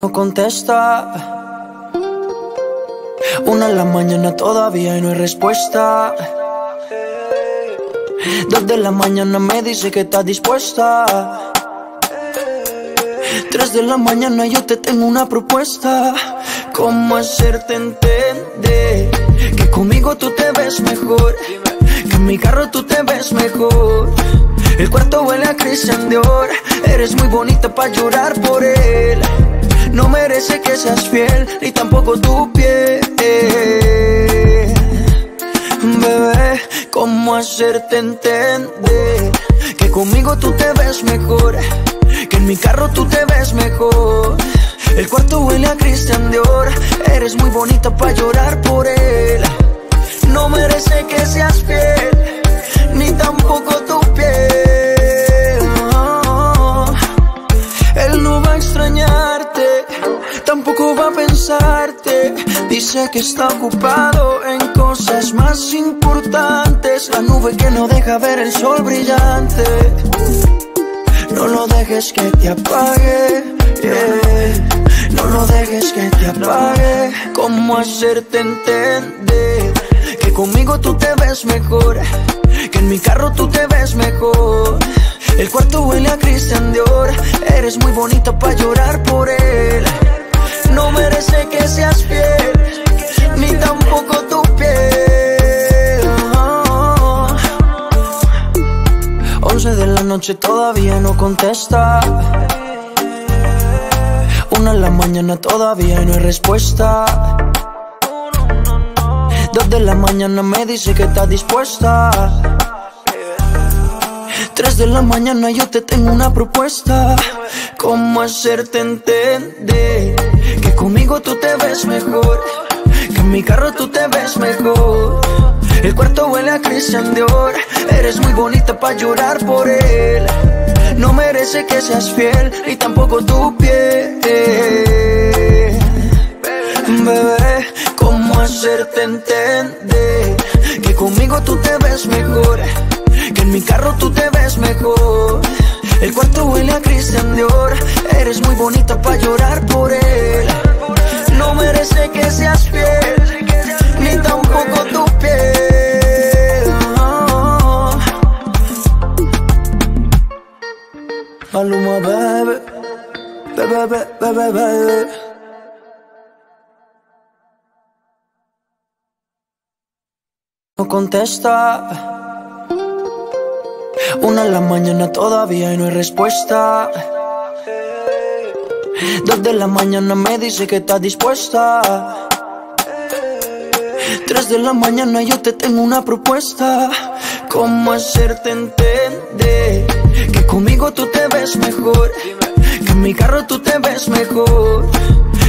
No contesta. Una en la mañana todavía y no hay respuesta. Dos de la mañana me dice que está dispuesta. Tres de la mañana yo te tengo una propuesta. ¿Cómo hacerte entender que conmigo tú te ves mejor? Que en mi carro tú te ves mejor. El cuarto huele a Christian Dior. Eres muy bonita para llorar por él. No merece que seas fiel, ni tampoco tu piel. Bebé, ¿cómo hacerte entender? Que conmigo tú te ves mejor, que en mi carro tú te ves mejor. El cuarto huele a Christian Dior, eres muy bonita para llorar por él. No merece que seas fiel, ni tampoco tu piel. Él no va a tampoco va a pensarte. Dice que está ocupado en cosas más importantes. La nube que no deja ver el sol brillante. No lo dejes que te apague. No lo dejes que te apague. ¿Cómo hacerte entender? Que conmigo tú te ves mejor. Que en mi carro tú te ves mejor. El cuarto huele a Christian Dior. Eres muy bonita para llorar por él. No merece que seas fiel, ni tampoco tu piel. Once de la noche todavía no contesta. Una en la mañana todavía no hay respuesta. Dos de la mañana me dice que está dispuesta. Tres de la mañana yo te tengo una propuesta. ¿Cómo hacerte entender? Conmigo tú te ves mejor. Que en mi carro tú te ves mejor. El cuarto huele a Christian Dior. Eres muy bonita para llorar por él. No merece que seas fiel, ni tampoco tu piel. Bebé, ¿cómo hacerte entender? Que conmigo tú te ves mejor. Que en mi carro tú te ves mejor. El cuarto huele a Christian Dior. Eres muy bonita para llorar por él. No merece que seas fiel, ni tampoco tu piel. Maluma, bebé, bebé, bebé, bebé. No contesta. Una en la mañana todavía y no hay respuesta. Dos de la mañana me dice que está dispuesta. Tres de la mañana yo te tengo una propuesta. ¿Cómo hacerte entender? Que conmigo tú te ves mejor. Que en mi carro tú te ves mejor.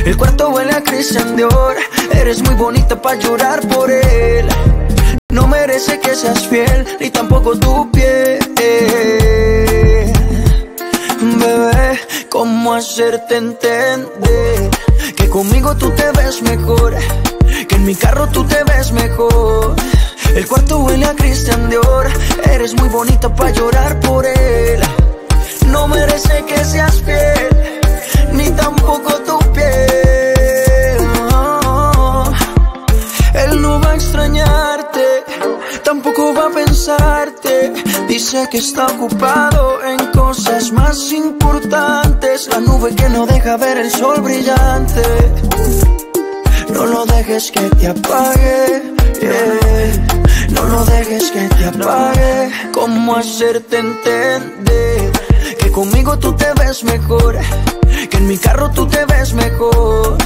El cuarto huele a Christian Dior. Eres muy bonita para llorar por él. No merece que seas fiel, ni tampoco tu piel. Bebé, ¿cómo hacerte entender? Que conmigo tú te ves mejor. Que en mi carro tú te ves mejor. El cuarto huele a Christian Dior. Eres muy bonita para llorar por él. No merece que seas fiel, ni tampoco tu piel. Él no va a extrañarte, tampoco va a pensarte. Dice que está ocupado en cosas más importantes. La nube que no deja ver el sol brillante. No lo dejes que te apague. No lo dejes que te apague. ¿Cómo hacerte entender? Que conmigo tú te ves mejor. Que en mi carro tú te ves mejor.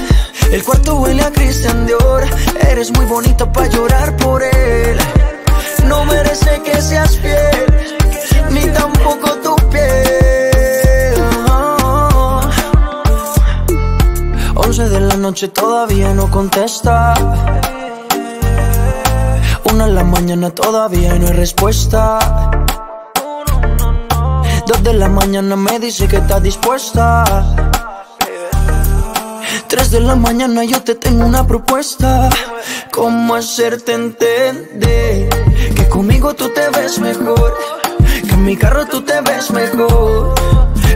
El cuarto huele a Christian Dior. Eres muy bonita para llorar por él. Una en la mañana todavía no hay respuesta. Dos de la mañana me dice que está dispuesta. Tres de la mañana yo te tengo una propuesta. ¿Cómo hacerte entender? Que conmigo tú te ves mejor. Que en mi carro tú te ves mejor.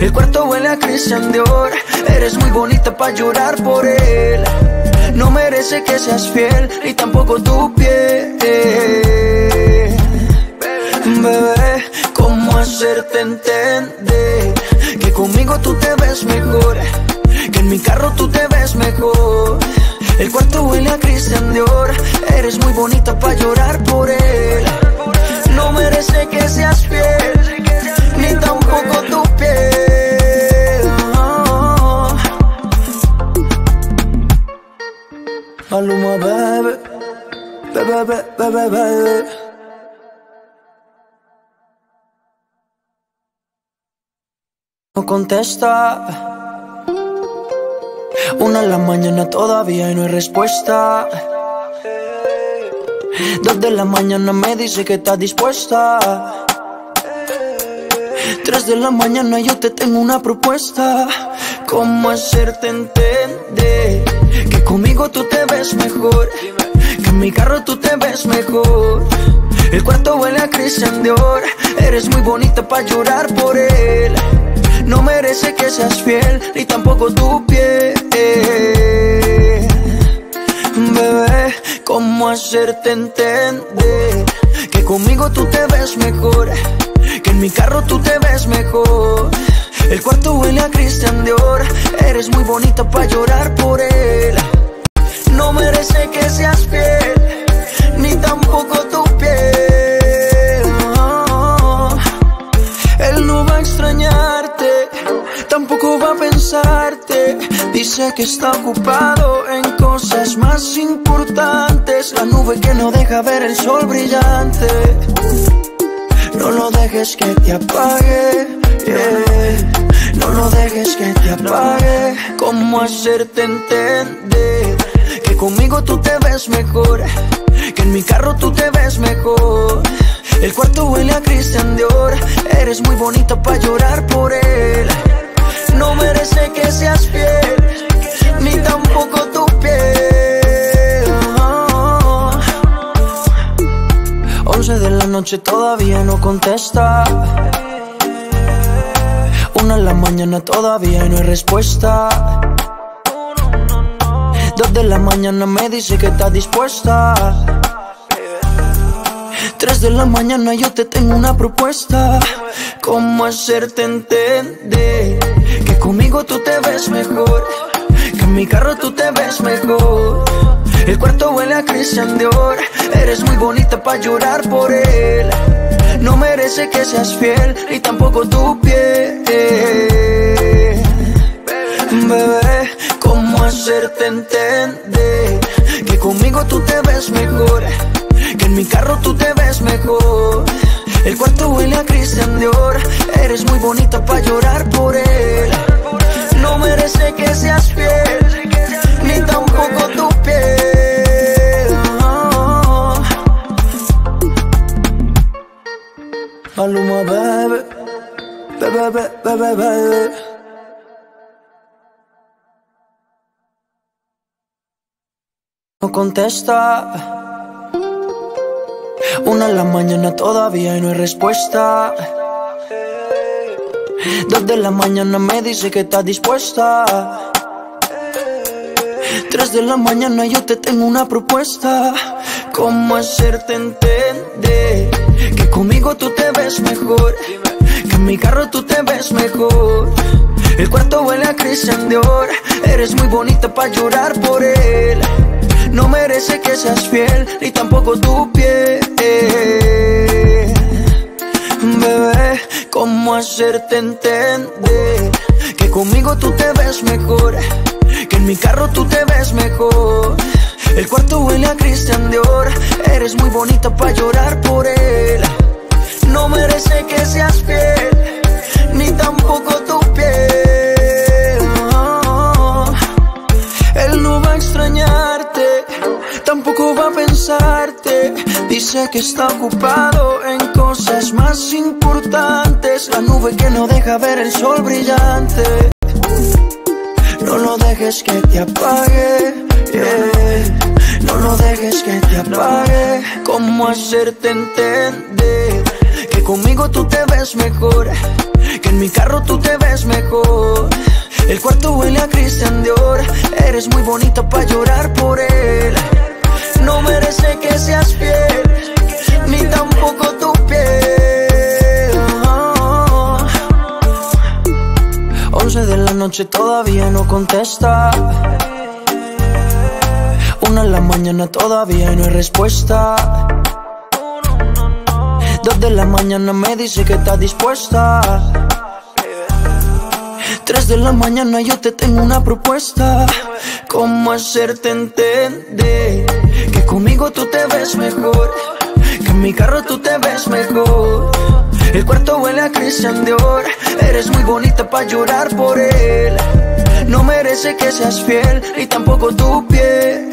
El cuarto huele a Christian Dior. Eres muy bonita para llorar por él. No merece que seas fiel, ni tampoco tu piel. Bebé, ¿cómo hacerte entender? Que conmigo tú te ves mejor. Que en mi carro tú te ves mejor. El cuarto huele a Christian Dior. Eres muy bonita para llorar por él. No merece que seas fiel, ni tampoco No contesta. Una en la mañana todavía y no hay respuesta. Dos de la mañana me dice que está dispuesta. Tres de la mañana yo te tengo una propuesta. ¿Cómo hacerte entender? Que conmigo tú te ves mejor. En mi carro tú te ves mejor. El cuarto huele a Christian Dior. Eres muy bonita para llorar por él. No merece que seas fiel, ni tampoco tu piel. Bebé, ¿cómo hacerte entender? Que conmigo tú te ves mejor, que en mi carro tú te ves mejor. El cuarto huele a Christian Dior, eres muy bonita para llorar por él. Que está ocupado en cosas más importantes. La nube que no deja ver el sol brillante. No lo dejes que te apague. No lo dejes que te apague. ¿Cómo hacerte entender? Que conmigo tú te ves mejor. Que en mi carro tú te ves mejor. El cuarto huele a Christian Dior. Eres muy bonita para llorar por él. No merece que seas fiel, ni tampoco tu piel. 11 de la noche todavía no contesta. Una en la mañana todavía no hay respuesta. Dos de la mañana me dice que está dispuesta. Tres de la mañana yo te tengo una propuesta. ¿Cómo hacerte entender? Que conmigo tú te ves mejor. En mi carro tú te ves mejor. El cuarto huele a Christian Dior. Eres muy bonita para llorar por él. No merece que seas fiel, ni tampoco tu piel. Bebé, ¿cómo hacerte entender? Que conmigo tú te ves mejor. Que en mi carro tú te ves mejor. El cuarto huele a Christian Dior. Eres muy bonita para llorar por él. No merece que seas fiel, ni tampoco tu piel. Maluma, bebé, bebé, bebé, bebé. No contesta. Una en la mañana todavía y no hay respuesta. Dos de la mañana me dice que está dispuesta. Tres de la mañana yo te tengo una propuesta. ¿Cómo hacerte entender? Que conmigo tú te ves mejor. Que en mi carro tú te ves mejor. El cuarto huele a Christian Dior. Eres muy bonita para llorar por él. No merece que seas fiel, ni tampoco tu piel. Bebé, ¿cómo hacerte entender? Que conmigo tú te ves mejor. Que en mi carro tú te ves mejor. El cuarto huele a Christian Dior. Eres muy bonita para llorar por él. No merece que seas fiel, ni tampoco tu piel. Él no va a extrañarte, tampoco va a pensarte. Dice que está ocupado en cosas más importantes. La nube que no deja ver el sol brillante. No lo dejes que te apague. No lo dejes que te apague. ¿Cómo hacerte entender? Que conmigo tú te ves mejor. Que en mi carro tú te ves mejor. El cuarto huele a Christian Dior. Eres muy bonita para llorar por él. No merece que seas fiel, ni tampoco tu piel. Once de la noche todavía no contesta. Una en la mañana todavía no hay respuesta. Dos de la mañana me dice que está dispuesta. Tres de la mañana yo te tengo una propuesta. ¿Cómo hacerte entender que conmigo tú te ves mejor? Que en mi carro tú te ves mejor. El cuarto huele a Christian Dior. Eres muy bonita para llorar por él. No merece que seas fiel, ni tampoco tu piel.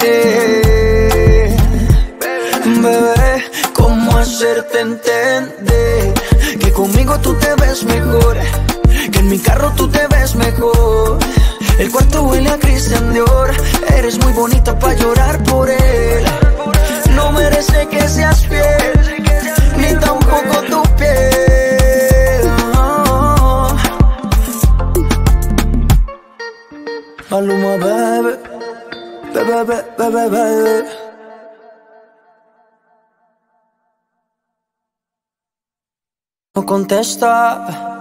Bebé, ¿cómo hacerte entender que conmigo tú te ves mejor? Que en mi carro tú te ves mejor. El cuarto huele a Christian Dior. Eres muy bonita para llorar por él. No merece que seas fiel, ni tampoco tu piel. Maluma, bebé, bebé, bebé, bebé. No contesta.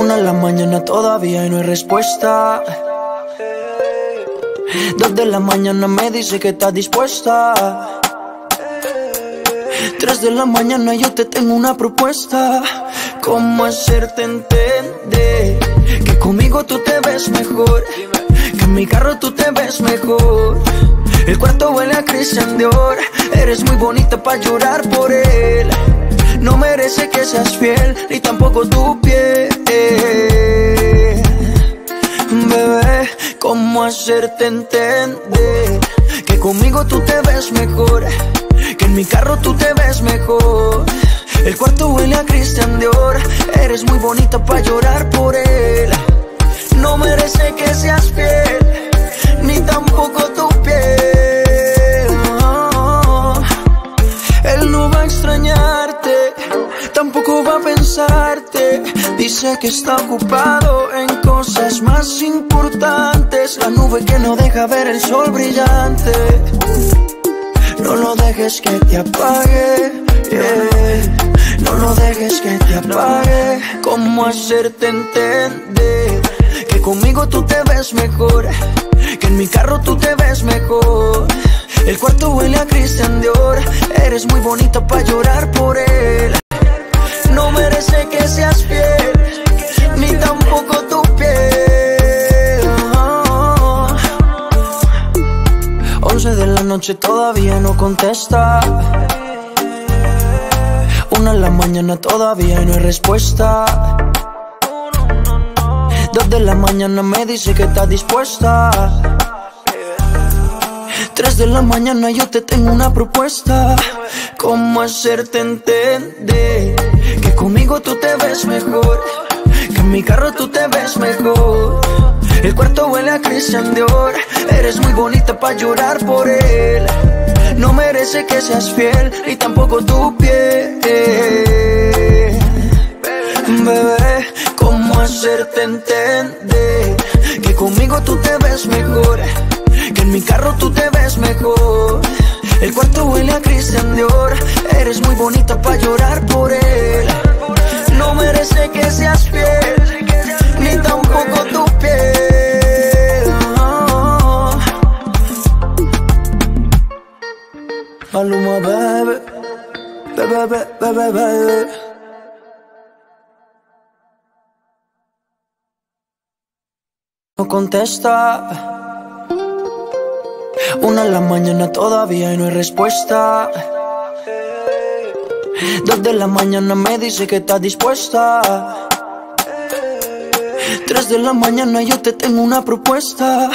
Una en la mañana todavía y no hay respuesta. Dos de la mañana me dice que está dispuesta. Tres de la mañana yo te tengo una propuesta. ¿Cómo hacerte entender que conmigo tú te ves mejor? Que en mi carro tú te ves mejor. El cuarto huele a Christian Dior. Eres muy bonita para llorar por él. No merece que seas fiel, ni tampoco tu piel. Hacerte entender? Que conmigo tú te ves mejor. Que en mi carro tú te ves mejor. El cuarto huele a Christian Dior. Eres muy bonita para llorar por él. No merece que seas fiel, ni tampoco tu piel. Él no va a extrañarte, va a pensarte. Dice que está ocupado en cosas más importantes. La nube que no deja ver el sol brillante. No lo dejes que te apague. No lo dejes que te apague. ¿Cómo hacerte entender que conmigo tú te ves mejor? Que en mi carro tú te ves mejor. El cuarto huele a Christian Dior. Eres muy bonita para llorar por él. No merece que seas fiel, ni tampoco tu piel. Once de la noche todavía no contesta. Una en la mañana todavía no hay respuesta. Dos de la mañana me dice que está dispuesta. Tres de la mañana yo te tengo una propuesta. ¿Cómo hacerte entender que conmigo tú te ves mejor? Que en mi carro tú te ves mejor. El cuarto huele a Christian Dior. Eres muy bonita para llorar por él. No merece que seas fiel, ni tampoco tu piel. Bebé, ¿cómo hacerte entender que conmigo tú te ves mejor? Que en mi carro tú te ves mejor. El cuarto huele a Christian Dior. Eres muy bonita para llorar por él. No merece que seas fiel, ni tampoco tu piel. Maluma, bebé. No contesta. Una en la mañana todavía y no hay respuesta. Dos de la mañana me dice que está dispuesta. Tres de la mañana yo te tengo una propuesta.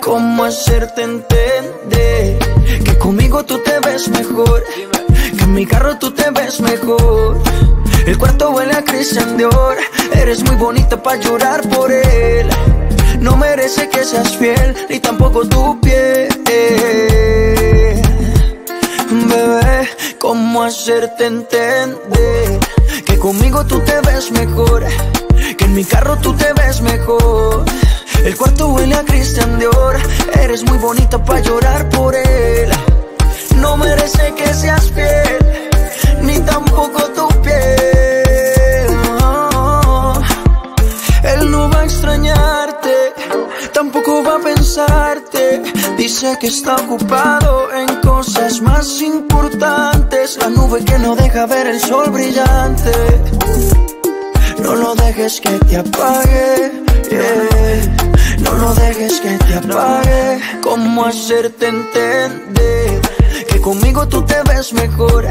¿Cómo hacerte entender que conmigo tú te ves mejor? Que en mi carro tú te ves mejor. El cuarto huele a Christian Dior. Eres muy bonita para llorar por él. No merece que seas fiel, ni tampoco tu piel. Bebé, cómo hacerte entender que conmigo tú te ves mejor, que en mi carro tú te ves mejor. El cuarto huele a Christian Dior, eres muy bonita para llorar por él. No merece que seas fiel, ni tampoco tu piel. Él no va a extrañarte, va a pensarte. Dice que está ocupado en cosas más importantes. La nube que no deja ver el sol brillante. No lo dejes que te apague. No lo dejes que te apague. ¿Cómo hacerte entender que conmigo tú te ves mejor?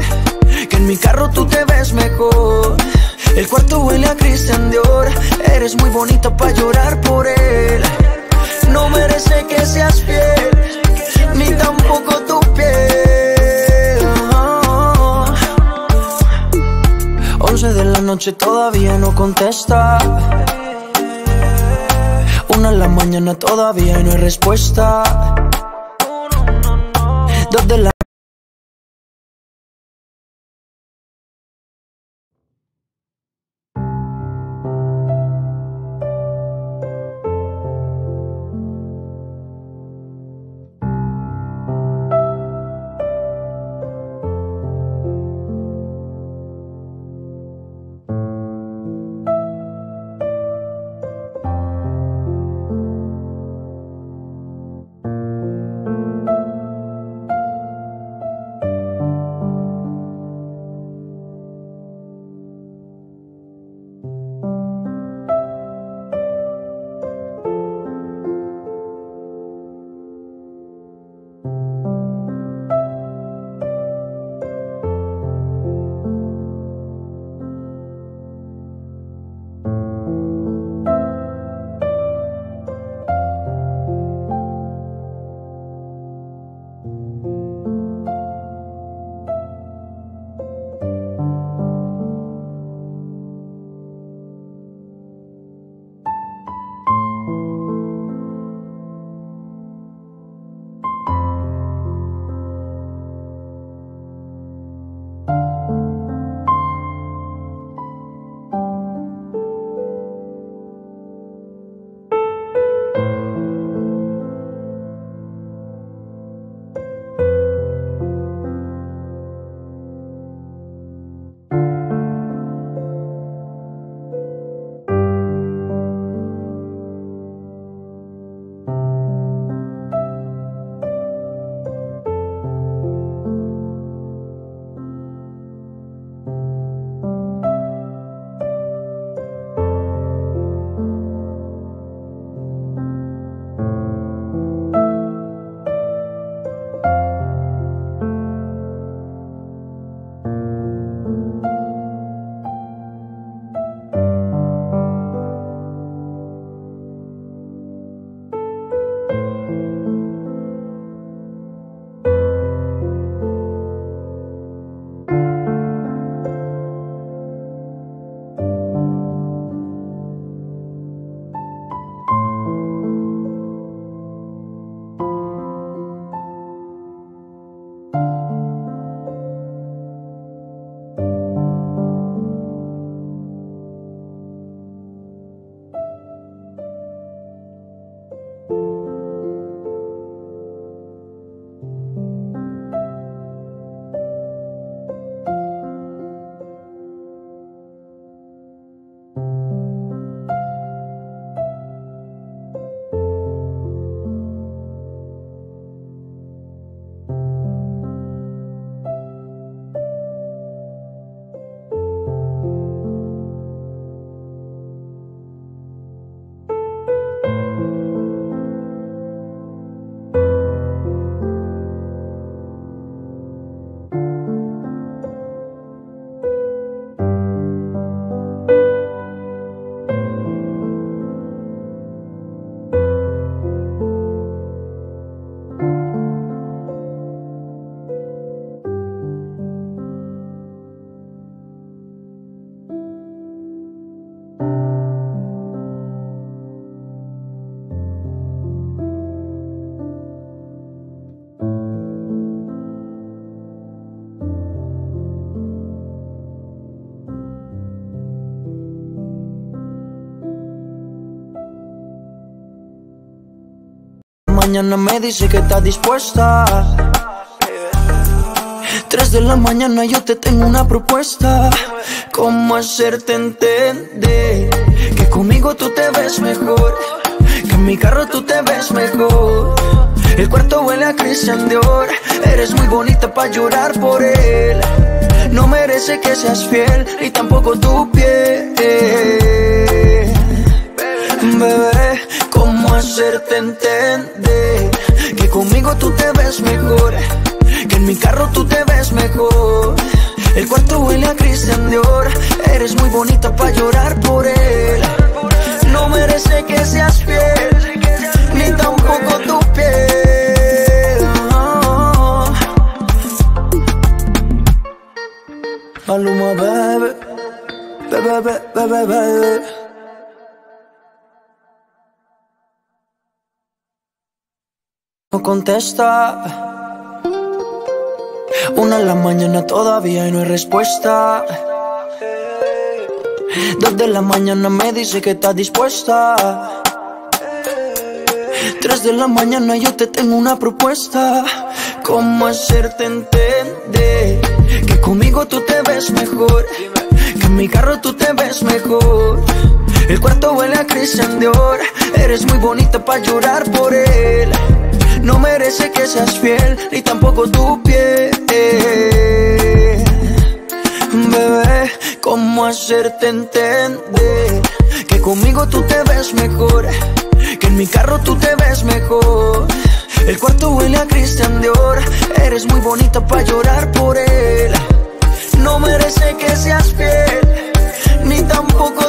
Que en mi carro tú te ves mejor. El cuarto huele a Christian Dior. Eres muy bonita para llorar por él. No merece que seas fiel, ni tampoco tu piel. Once de la noche todavía no contesta. Una en la mañana todavía no hay respuesta. Dos de la mañana me dice que está dispuesta. Tres de la mañana yo te tengo una propuesta. ¿Cómo hacerte entender que conmigo tú te ves mejor? Que en mi carro tú te ves mejor. El cuarto huele a Christian Dior. Eres muy bonita para llorar por él. No merece que seas fiel, ni tampoco tu piel. Bebé, ¿cómo hacerte entender que conmigo tú te ves mejor? Que en mi carro tú te ves mejor. El cuarto huele a Christian Dior. Eres muy bonita para llorar por él. No merece que seas fiel, ni tampoco tu piel. Maluma, bebé, bebé, bebé, bebé. No contesta. Una en la mañana todavía y no hay respuesta. Dos de la mañana me dice que está dispuesta. Tres de la mañana yo te tengo una propuesta. ¿Cómo hacerte entender que conmigo tú te ves mejor? Que en mi carro tú te ves mejor. El cuarto huele a Christian Dior. Eres muy bonita para llorar por él. No merece que seas fiel, ni tampoco tu piel. Bebé, ¿cómo hacerte entender que conmigo tú te ves mejor? Que en mi carro tú te ves mejor. El cuarto huele a Christian Dior. Eres muy bonita para llorar por él. No merece que seas fiel, ni tampoco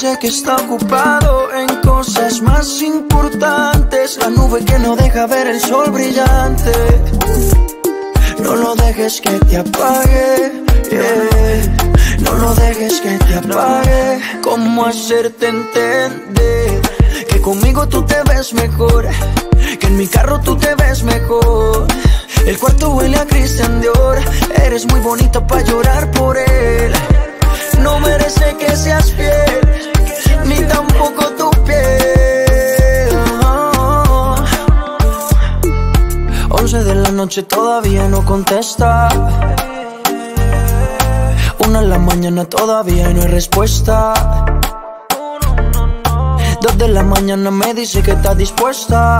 Que está ocupado en cosas más importantes. La nube que no deja ver el sol brillante. No lo dejes que te apague. No lo dejes que te apague. ¿Cómo hacerte entender que conmigo tú te ves mejor? Que en mi carro tú te ves mejor. El cuarto huele a Christian Dior. Eres muy bonita para llorar por él. No merece que seas fiel, ni tampoco tu piel. 11 de la noche todavía no contesta. Una en la mañana todavía no hay respuesta. Dos de la mañana me dice que está dispuesta.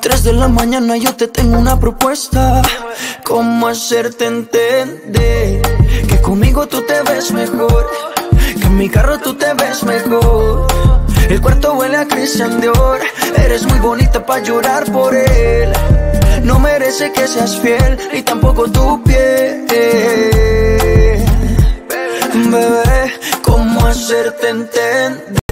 Tres de la mañana yo te tengo una propuesta. ¿Cómo hacerte entender que conmigo tú te ves mejor? Que en mi carro tú te ves mejor. El cuarto huele a Christian Dior. Eres muy bonita para llorar por él. No merece que seas fiel, ni tampoco tu piel. Bebé, ¿cómo hacerte entender?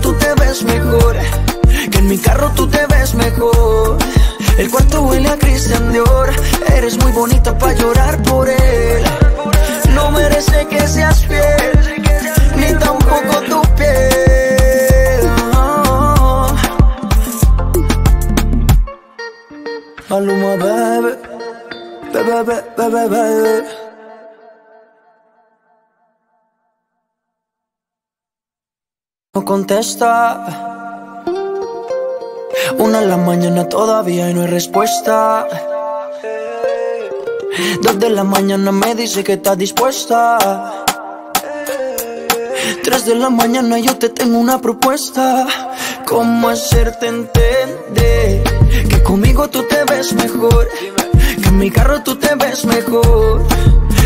Tú te ves mejor. Que en mi carro tú te ves mejor. El cuarto huele a Christian Dior. Eres muy bonita para llorar por él. No merece que seas fiel, ni tampoco tu piel. Maluma, bebé, bebé, bebé, bebé. No contesta. Una en la mañana todavía y no hay respuesta. Dos de la mañana me dice que está dispuesta. Tres de la mañana yo te tengo una propuesta. ¿Cómo hacerte entender que conmigo tú te ves mejor? Que en mi carro tú te ves mejor.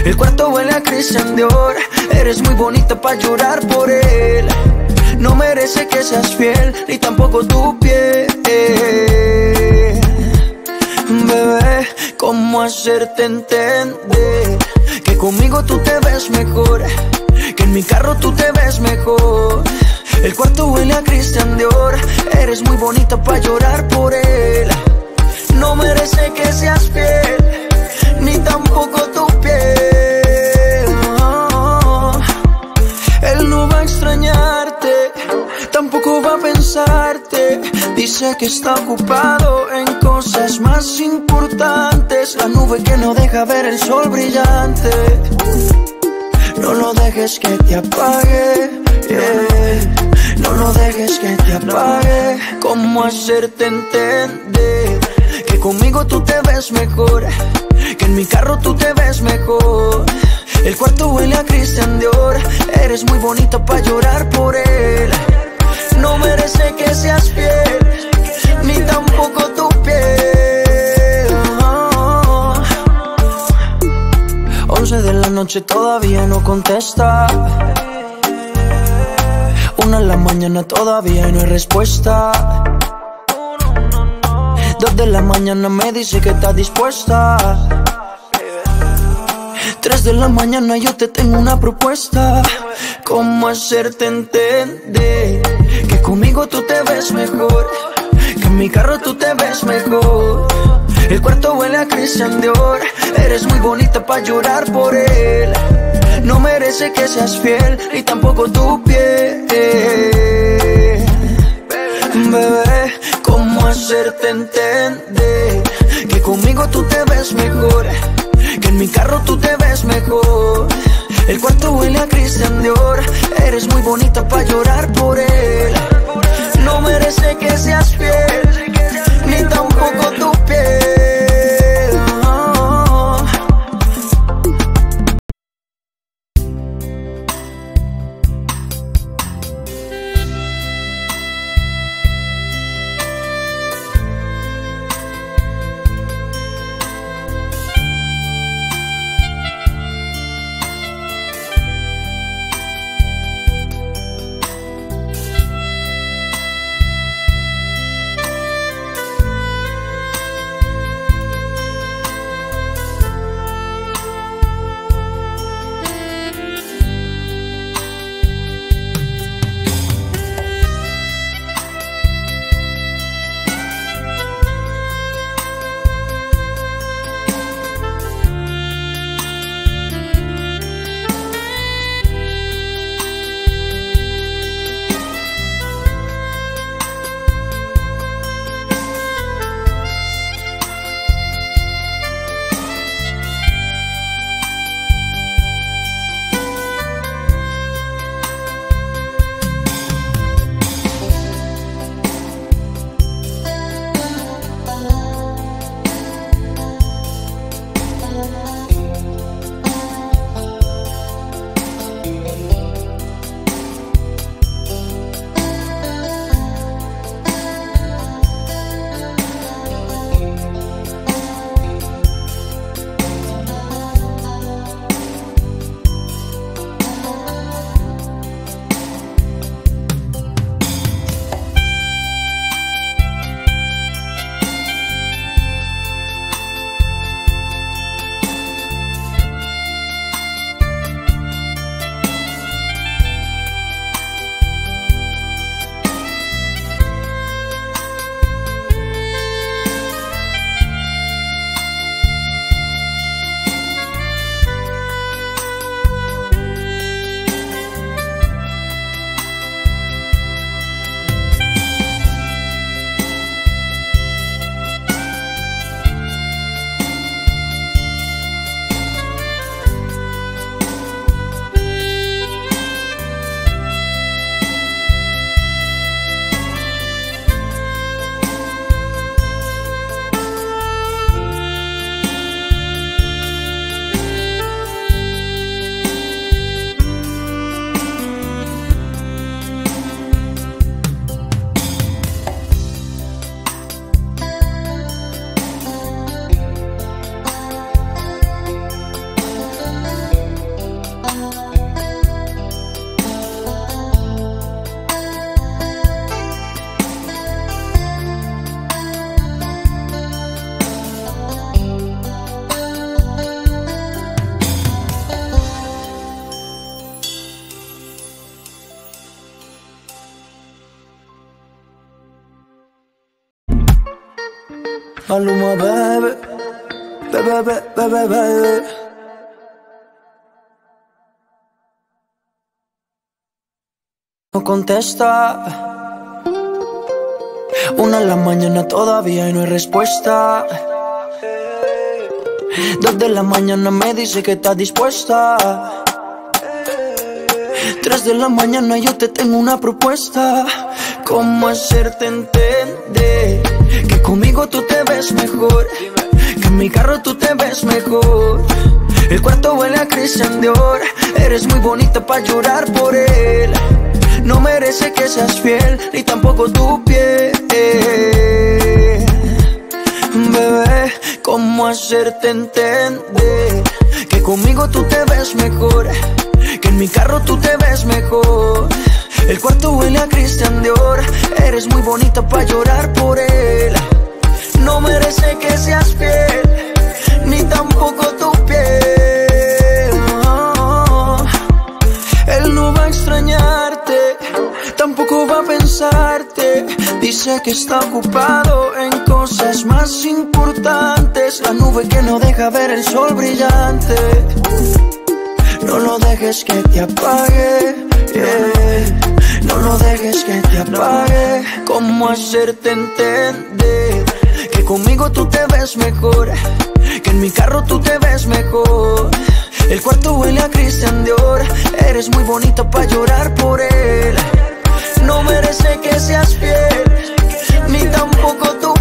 El cuarto huele a Christian Dior. Eres muy bonita para llorar por él. No merece que seas fiel, ni tampoco tu piel. Bebé, ¿cómo hacerte entender? Que conmigo tú te ves mejor, que en mi carro tú te ves mejor. El cuarto huele a Christian Dior, eres muy bonita para llorar por él. No merece que seas fiel, ni tampoco tu piel. Él no va a extrañarte, va a pensarte. Dice que está ocupado en cosas más importantes. La nube que no deja ver el sol brillante. No lo dejes que te apague. No lo dejes que te apague. ¿Cómo hacerte entender? Que conmigo tú te ves mejor. Que en mi carro tú te ves mejor. El cuarto huele a Christian Dior. Eres muy bonita para llorar por él. No merece que seas fiel, ni tampoco tu piel. 11 de la noche todavía no contesta. Una en la mañana todavía no hay respuesta. Dos de la mañana me dice que está dispuesta. Tres de la mañana yo te tengo una propuesta. ¿Cómo hacerte entender? Conmigo tú te ves mejor. Que en mi carro tú te ves mejor. El cuarto huele a Christian Dior. Eres muy bonita para llorar por él. No merece que seas fiel, ni tampoco tu piel. Bebé, ¿cómo hacerte entender? Que conmigo tú te ves mejor. Que en mi carro tú te ves mejor. El cuarto huele a Christian Dior. Eres muy bonita para llorar por él. No merece que seas fiel, ni tampoco tu piel. No contesta. Una en la mañana todavía y no hay respuesta. Dos de la mañana me dice que está dispuesta. Tres de la mañana yo te tengo una propuesta. ¿Cómo hacerte entender que conmigo tú te ves mejor? En mi carro tú te ves mejor. El cuarto huele a Christian Dior. Eres muy bonita para llorar por él. No merece que seas fiel, ni tampoco tu piel. Bebé, ¿cómo hacerte entender que conmigo tú te ves mejor? Que en mi carro tú te ves mejor. El cuarto huele a Christian Dior. Eres muy bonita para llorar por él. No merece que seas fiel, ni tampoco tu piel. Él no va a extrañarte, tampoco va a pensarte. Dice que está ocupado en cosas más importantes. La nube que no deja ver el sol brillante. No lo dejes que te apague. No lo dejes que te apague. ¿Cómo hacerte entender conmigo tú te ves mejor? Que en mi carro tú te ves mejor. El cuarto huele a Christian Dior. Eres muy bonita para llorar por él. No merece que seas fiel, ni tampoco tu